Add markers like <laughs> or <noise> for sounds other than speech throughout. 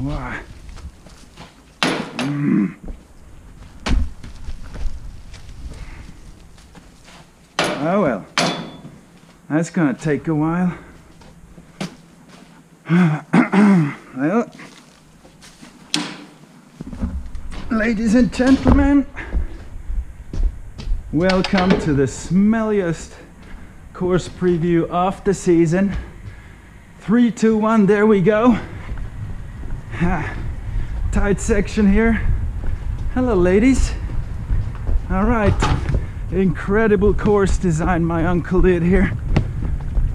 Ah. Mm. Oh well, that's gonna take a while. <clears throat> well, ladies and gentlemen, welcome to the smelliest course preview of the season. Three, two, one, there we go. Tight section here. Hello, ladies. All right, incredible course design my uncle did here.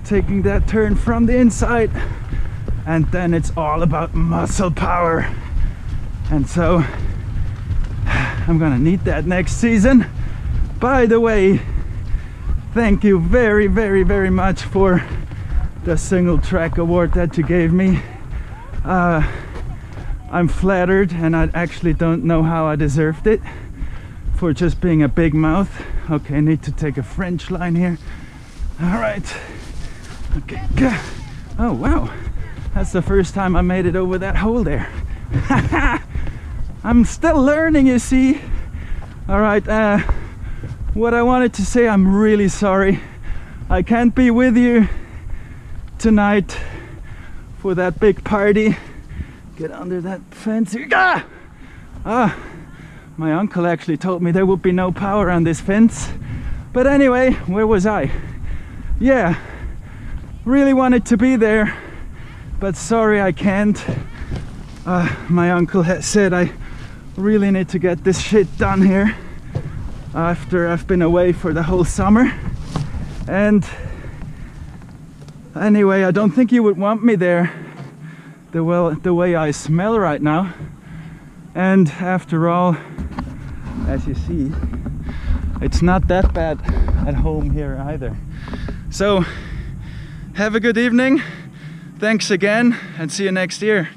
Taking that turn from the inside, and then it's all about muscle power. And so, <sighs> I'm gonna need that next season. By the way, thank you very, very, very much for the Singletrack award that you gave me. Uh, I'm flattered and I actually don't know how I deserved it for just being a big mouth. Okay, I need to take a French line here. All right. Okay. Oh, wow. That's the first time I made it over that hole there. <laughs> I'm still learning, you see. All right. Uh, what I wanted to say, I'm really sorry. I can't be with you tonight for that big party. Get under that fence. Ah! ah! My uncle actually told me there would be no power on this fence. But anyway, where was I? Yeah, really wanted to be there, but sorry I can't. Uh, my uncle has said I really need to get this shit done here after I've been away for the whole summer. And Anyway, I don't think you would want me there the well the way I smell right now. And after all, as you see, it's not that bad at home here either. So have a good evening. Thanks again and see you next year.